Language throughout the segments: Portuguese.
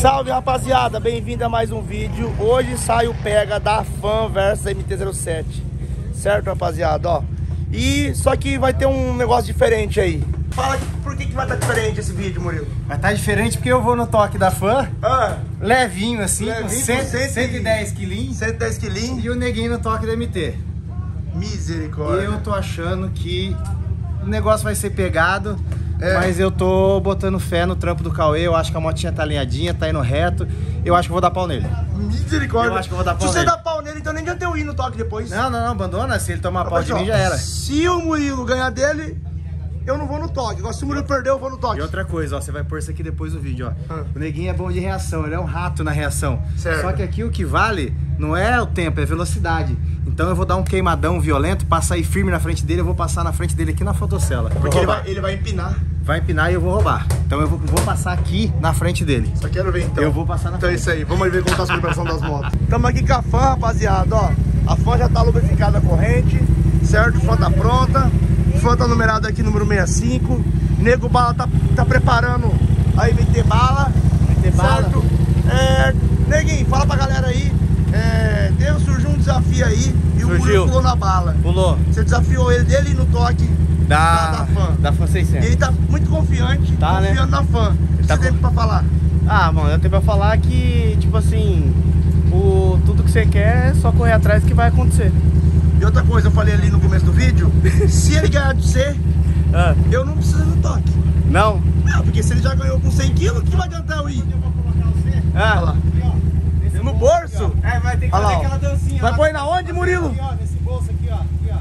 Salve rapaziada, bem-vindo a mais um vídeo. Hoje sai o pega da Fan versus MT-07. Certo, rapaziada, ó. E só que vai ter um negócio diferente aí. Fala por que, que vai estar diferente esse vídeo, Murilo. Vai estar diferente porque eu vou no toque da fã, Ah, levinho assim, Levinho, com com 100, cento e- 110 quilinhos. 110 quilinhos. E o neguinho no toque do MT. E Misericórdia. eu tô achando que o negócio vai ser pegado, É. mas eu tô botando fé no trampo do Cauê. Eu acho que a motinha tá alinhadinha, tá indo reto. Eu acho que eu vou dar pau nele. Misericórdia. Eu acho que eu vou dar pau Se você nele. dar pau nele, então nem adianta eu ir no toque depois. Não, não, não, abandona. Se ele tomar pau de mim, já era. Se o Murilo ganhar dele, eu não vou no toque. Agora, se o Murilo perder, eu vou no toque. E outra coisa, ó, você vai pôr isso aqui depois do vídeo, ó. Ah. O neguinho é bom de reação, ele é um rato na reação. Certo. Só que aqui o que vale não é o tempo, é velocidade. Então eu vou dar um queimadão violento, passar aí firme na frente dele, eu vou passar na frente dele aqui na fotocela. Porque ele vai, ele vai empinar. Vai empinar e eu vou roubar. Então eu vou, vou passar aqui na frente dele. Só quero ver então. Eu vou passar na Então é frente. isso aí, vamos ver como tá a preparação das motos. Tamo aqui com a fã, rapaziada, ó. A fã já tá lubrificada a corrente, certo? Fã tá pronta. Fã tá numerada aqui, número 65. Nego Bala tá, tá preparando a MT Bala. MT Bala. Certo? É, Neguinho, fala pra galera aí. É, deu, surgiu um desafio aí e o Surgiu. Murilo pulou na bala. Pulou. Você desafiou ele dele no toque da, da fã. Da fã E 600. ele tá muito confiante, Tá, né? confiando na fã. O que tá você tem com- pra falar? Ah, mano, eu tenho pra falar que, tipo assim, o, tudo que você quer é só correr atrás que vai acontecer. E outra coisa, eu falei ali no começo do vídeo, se ele ganhar de você, Ah, eu não preciso no toque. não? Não, porque se ele já ganhou com 100 quilos, que vai adiantar eu ir? Olha Ah, lá. No bolso? É, vai ter que Olha lá, fazer ó. aquela dancinha. Vai lá. pôr na onde, Murilo? Aqui, ó, aqui, ó.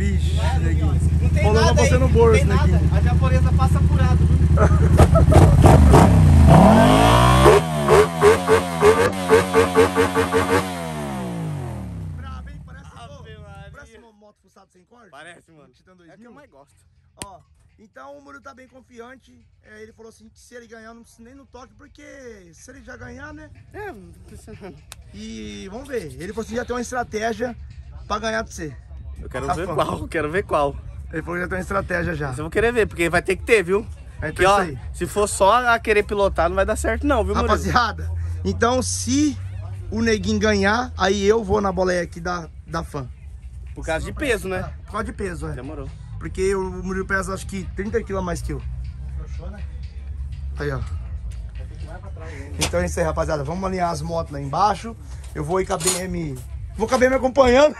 Vixe, Não é, neguinho. Não tem nada você aí, no bolso, não tem nada. A japonesa passa apurado, viu? Bravo, hein? Parece, parece uma moto fuçada sem corte. parece, mano. Titan É o que 2000. eu mais gosto. Ó, então o Murilo tá bem confiante. É, ele falou assim que se ele ganhar, não precisa nem no toque, porque se ele já ganhar, né? É, não precisa. E vamos ver. Ele falou assim, já tem uma estratégia pra ganhar de você. Eu quero Tá ver bom. qual, quero ver qual. Ele falou que já tem uma estratégia já. Eu vou querer ver, porque vai ter que ter, viu? É, Porque, então ó, isso aí. se for só a querer pilotar, não vai dar certo não, viu, Murilo? Rapaziada, então se o neguinho ganhar, aí eu vou na boleia aqui da, da fã. Por causa de peso, né? Por causa de peso, é. Demorou. Porque o Murilo pesa acho que 30 quilos a mais que eu. Aí, ó. Então é isso aí, rapaziada. Vamos alinhar as motos lá embaixo. Eu vou ir com a BM. Vou com a BM acompanhando.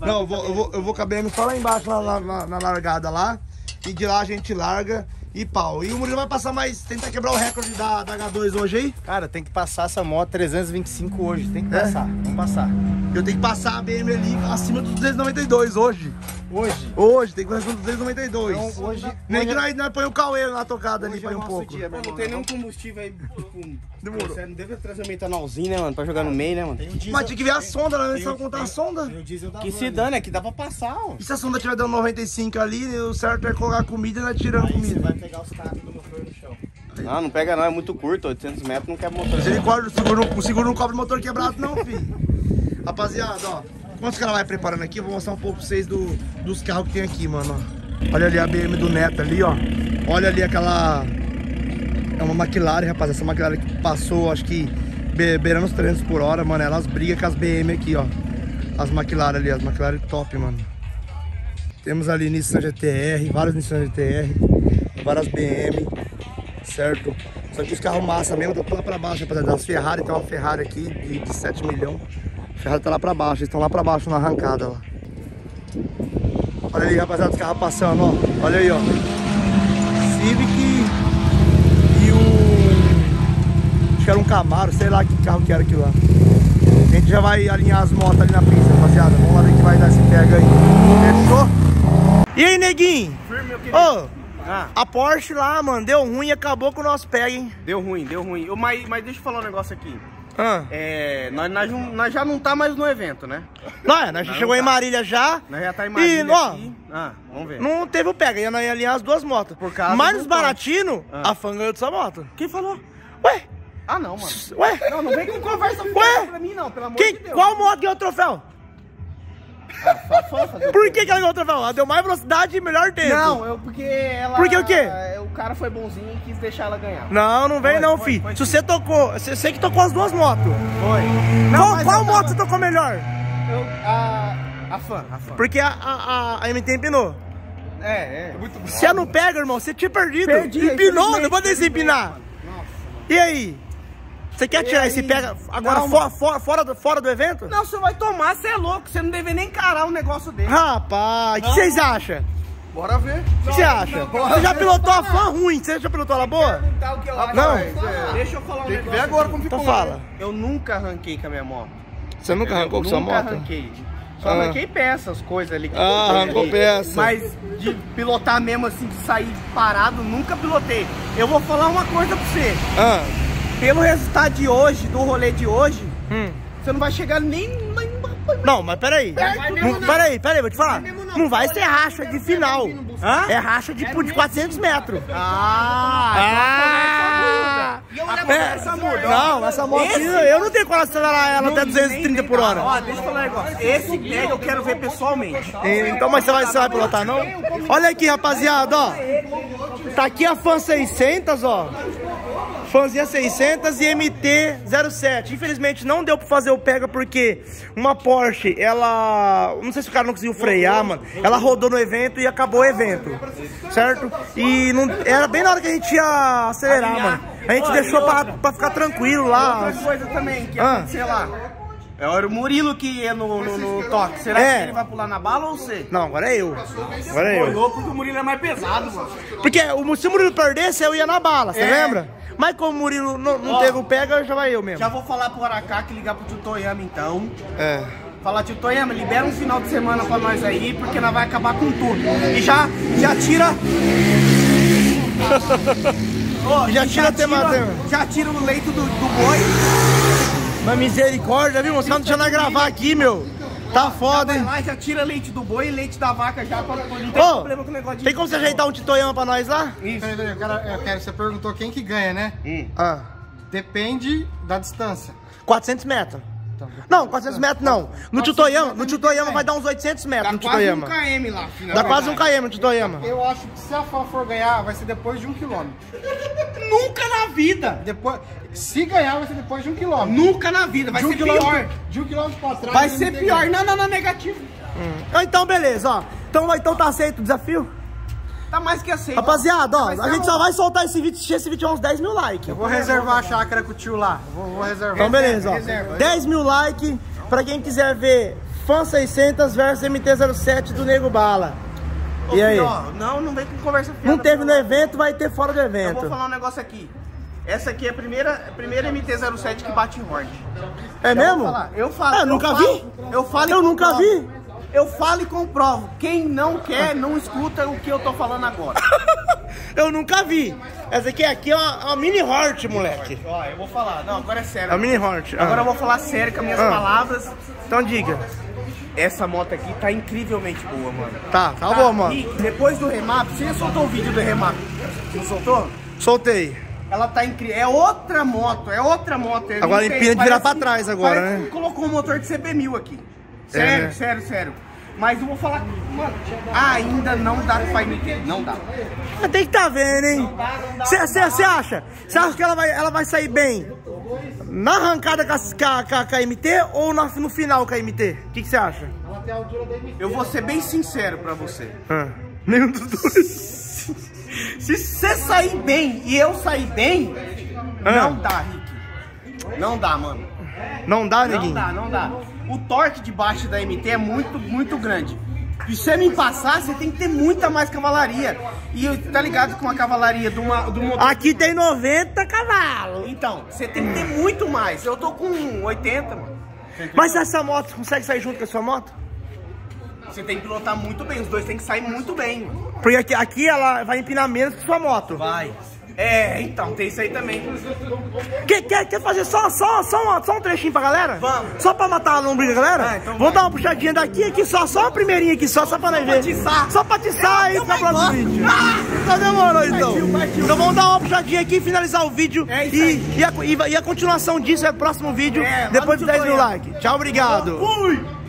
Não, eu vou, eu, vou, eu vou BM só lá embaixo, na, na- na- na largada lá. E de lá a gente larga e pau. E o Murilo vai passar mais. Tentar quebrar o recorde da, da H2 hoje aí. Cara, tem que passar essa moto 325 hoje. Tem que É? passar. Vamos passar. Eu tenho que passar a BM ali acima dos 292 hoje. Hoje. Hoje, tem que passar dos 292. Então, hoje. Nem que hoje- nós, nós põe o Cauê na tocada ali Hoje pra é um pouco. dia, Pô, não tem nenhum combustível aí, tipo... Demorou. Você não deve trazer um etanolzinho, né, mano? Pra jogar no meio, né, mano? Tem o diesel- Mas tinha que ver a sonda, né? Só o- contar a sonda. Que se né? dane, é que dá pra passar, ó. E se a sonda estiver dando 95 ali, o certo é colocar comida e nós tirando Aí você comida. vai pegar os cacos do motor no chão. Não, não pega não, é muito curto, 800 metros não quebra motor. Misericórdia, o seguro não cobre motor quebrado, não, filho. Rapaziada, ó. Enquanto caras vai preparando aqui, eu vou mostrar um pouco pra vocês do, dos carros que tem aqui, mano. Olha ali a BM do Neto ali, ó. Olha ali aquela. É uma McLaren, rapaz. Essa McLaren que passou, acho que be- beirando os 300 por hora, mano. Elas brigam com as BM aqui, ó. As McLaren ali, as McLaren top, mano. Temos ali Nissan GTR, vários Nissan GTR, várias BM, certo? Só que os carros massa mesmo, tá lá pra baixo, rapaziada. As Ferrari, tem uma Ferrari aqui de, de 7 milhões. A Ferrari tá lá pra baixo, eles estão lá pra baixo na arrancada, ó. Olha aí, rapaziada, os carros passando, ó. Olha aí, ó. Civic e o... Acho que era um Camaro, sei lá que carro que era aquilo lá. A gente já vai alinhar as motos ali na pista, rapaziada. Vamos lá ver que vai dar esse pega aí. Fechou? E aí, neguinho? Firme. Ô, Ah, a Porsche lá, mano, deu ruim e acabou com o nosso pega, hein? deu ruim, deu ruim. Ô, Mas, mas deixa eu falar um negócio aqui. Ah. É, nós, nós, nós já não tá mais no evento, né? Não, é, nós já chegou tá. em Marília já. Nós já tá em E, Marília ó, aqui. Ah, vamos ver. Não teve o pega, ia nós ia alinhar as duas motos. Por causa Mas nos baratinos, Ah. a fã ganhou dessa moto. Quem falou? Ué, Ah, não, mano. ué, Não, não vem com conversa Ué? pra mim, não, pelo amor quem, de Deus. qual moto ganhou o troféu? O Por que, que ela ganhou o troféu? Ela deu mais velocidade e melhor tempo. Não, eu, porque ela... Por que o quê? Eu- cara foi bonzinho e quis deixar ela ganhar. Não, não vem Foi, não, foi, fi. foi Se você tocou, você você que tocou as duas motos. Foi. qual mas qual eu moto tava- você tocou melhor? Eu, a, a fã, a fã. Porque a, a, a, a MT empinou. É, é. Muito Se eu não pega, irmão, você tinha perdido. Perdi, Empinou, infelizmente, depois desse empinar. E aí? Você quer tirar esse aí? pega agora Não, fora, fora, fora, do, fora do evento? Não, você vai tomar, você é louco. Você não deve nem encarar um negócio dele. Rapaz, o que vocês acham? Bora ver. O que você acha? Você já pilotou a fã ruim, você já pilotou ela boa? O que eu acho. Não. Deixa eu falar um Tem que negócio. ver agora como Então ficou. fala. Eu nunca arranquei com a minha moto. Você nunca arrancou com sua nunca moto? arranquei. Só Ah. arranquei peças, coisas ali. que Ah, arrancou ali. peça. Mas de pilotar mesmo assim, de sair parado, nunca pilotei. Eu vou falar uma coisa pra você. Ah, Pelo resultado de hoje, do rolê de hoje, hum. você não vai chegar nem... Não, mas peraí. Mesmo Não, não. peraí, peraí, vou te falar. Não. Não vai ser racha de final. Hã? É racha de, de 400 metros. Ah! Ah! E a É, conversa muda. Não, essa moto eu não tenho como acelerar ela até 230 por hora. Ó, deixa eu falar um negócio. Esse pega eu quero ver pessoalmente. Então, mas você vai, você vai pilotar não? Olha aqui, rapaziada, ó. Tá aqui a Fan 600, ó. Fãzinha 600 e MT-07. Infelizmente não deu pra fazer o pega porque uma Porsche, ela... Não sei se o cara não conseguiu frear, mano. Ela rodou no evento e acabou o evento. Certo? E não, era bem na hora que a gente ia acelerar, mano. A gente deixou pra, pra ficar tranquilo lá. Outra coisa também, que Ah. sei lá. Era o Murilo que ia no, no, no toque. Será É. que ele vai pular na bala ou você? Não, agora é eu. Agora é eu. Olhou porque o Murilo é mais pesado, mano. Porque se o Murilo perdesse, eu ia na bala, você É. lembra? Mas como o Murilo não, não Ó. teve o pega, já vai eu mesmo. Já vou falar pro Aracá que ligar pro tio Toyama então. É. Falar, tio Toyama, libera um final de semana pra nós aí, porque nós vai acabar com tudo. E já, já tira. Ô, Já tira tema- tema. Já tira o leito do, do boi. Mas misericórdia, viu? Caras não deixando gravar aqui, meu. Tá foda, Vai hein? lá, já tira leite do boi e leite da vaca já, pra, não tem Ô, problema com o negócio de... tem como você ajeitar um titoyama pra nós lá? Isso. Peraí, peraí, eu quero- eu quero- você perguntou quem que ganha, né? Ah, Depende da distância. 400 metros. Então, Não, 400 metros não. No Titoyama, no Titoyama vai dar uns 800 metros Dá no quase um Titoyama. km lá, filho. Dá quase um km no Titoyama. Eu acho que se a FAM for ganhar, vai ser depois de um quilômetro. Nunca na vida. Depois, se ganhar, vai ser depois de um quilômetro. Nunca na vida. Vai de um ser quilômetro, pior. De um quilômetro pra trás. Vai ser pior. Não, não, não, negativo. Ah, Então, beleza, ó. Então, então tá aceito o desafio? Tá mais que aceito. Rapaziada, ó, a gente só vai soltar esse vídeo se esse vídeo tiver uns 10 mil likes. Eu vou reservar a chácara com o tio lá. Vou, vou reservar. Então, beleza, ó. reserva. 10 mil likes pra quem quiser ver Fan 600 versus MT-07 do Nego Bala. Ô, E aí? filho, ó, não, não vem com conversa fiada. Não teve no evento, vai ter fora do Eu vou evento. falar um negócio aqui. Essa aqui é a primeira, a primeira MT-07 que bate em Horde. É mesmo? falar. Eu falo. Ah, eu nunca falo- vi. Eu falo Eu nunca vi. Eu falo e comprovo. Quem não quer, não escuta o que eu tô falando agora. Eu nunca vi. Essa aqui, aqui é uma, uma mini Hort, moleque. Ó, eu vou falar. Não, agora é sério. É mini Hort. Ah. Agora eu vou falar sério com as minhas Ah. palavras. Então diga. Essa moto aqui tá incrivelmente boa, mano. Tá, tá bom, mano. E depois do remap, você já soltou o vídeo do remap? Não soltou? Soltei. Ela tá incrível. É outra moto, é outra moto. Eu Agora empina de virar pra trás agora, né? Colocou um motor de CB1000 aqui. Sério, né? sério, sério. Mas eu vou falar, mano, ainda não dá pra imitar. Não dá. Tem que tá vendo, hein? Você acha? Você acha que ela vai, ela vai sair bem na arrancada com a, com a- com a- com a MT ou na- no final com a MT? O que você acha? Eu vou ser bem sincero pra você. Ah, nenhum dos dois. Se você sair bem e eu sair bem, Ah. não dá, Rick. Não dá, mano. Não dá, Não neguinho? dá, não dá. O torque de baixo da MT é muito, muito grande. E se você me passar, você tem que ter muita mais cavalaria. E tá ligado com a cavalaria do, uma, do motor. Aqui tem 90 cavalos. Então, você tem que ter muito mais. Eu tô com 80, mano. Mas essa moto consegue sair junto com a sua moto? Você tem que pilotar muito bem. Os dois tem que sair muito bem. Porque aqui, aqui ela vai empinar menos que sua moto. Vai. É, então, tem isso aí também. Quer, quer, quer fazer só, só, só, uma- só um trechinho pra galera? Vamos. Só pra matar a lombriga, galera? Ah, então Vamos vai. dar uma puxadinha daqui, aqui só, só uma primeirinha aqui, só, só pra nós ver. atiçar. Só pra atiçar aí Eu pra próximo vídeo. Ah! Então demorou, então. Partiu, partiu. Então vamos dar uma puxadinha aqui e finalizar o vídeo. É isso e, aí. e, a, e, a continuação disso é o próximo vídeo, É, depois de 10 mil likes. Tchau, obrigado. Fui!